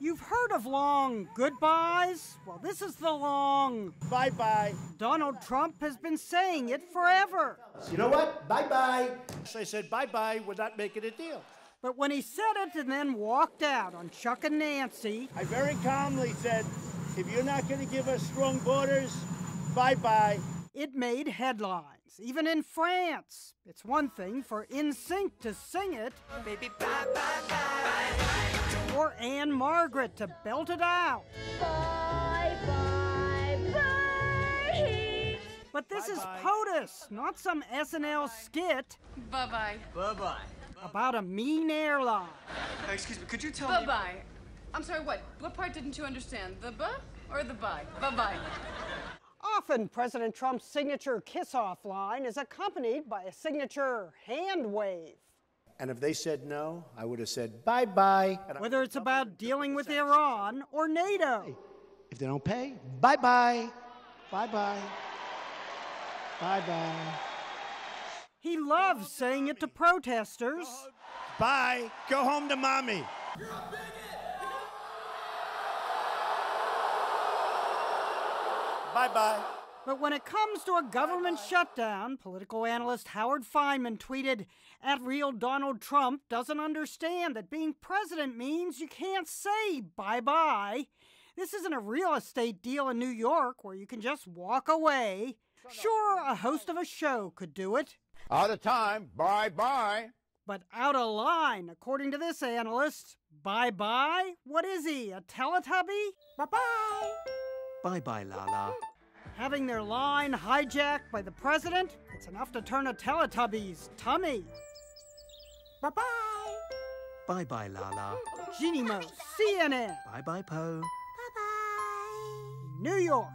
You've heard of long goodbyes? Well, this is the long Bye bye. Donald Trump has been saying it forever. You know what? Bye bye. I said bye bye. We're not making a deal. But when he said it and then walked out on Chuck and Nancy, I very calmly said, if you're not going to give us strong borders, bye bye. it made headlines. Even in France. It's one thing for NSYNC to sing it, Baby, bye, bye, bye. Or Ann-Margret to belt it out. Bye, bye, bye. But this is Bye-bye. POTUS, not some SNL skit Bye bye. Bye bye. about a mean airline. Uh, excuse me, could you tell me? Bye-bye. I'm sorry, what? What part didn't you understand? The buh or the bye? Bye bye. Often, President Trump's signature kiss off line is accompanied by a signature hand wave. And if they said no, I would have said bye bye. Whether it's about dealing with Iran or NATO. If they don't pay, bye bye. Bye bye. Bye bye. He loves saying it to protesters. Bye. Go home to mommy. Bye bye. But when it comes to a government shutdown, political analyst Howard Fineman tweeted, At real Donald Trump doesn't understand that being president means you can't say bye bye. This isn't a real estate deal in New York where you can just walk away. Sure, a host of a show could do it, Out of time. Bye bye. but out of line, according to this analyst. Bye bye? What is he, a Teletubby? Bye bye. Bye bye, Laa-Laa. Having their line hijacked by the president, it's enough to turn a Teletubby's tummy. Bye bye. Bye bye, Laa-Laa. Jeanne Moos, CNN, Bye bye, Po. Bye bye. New York.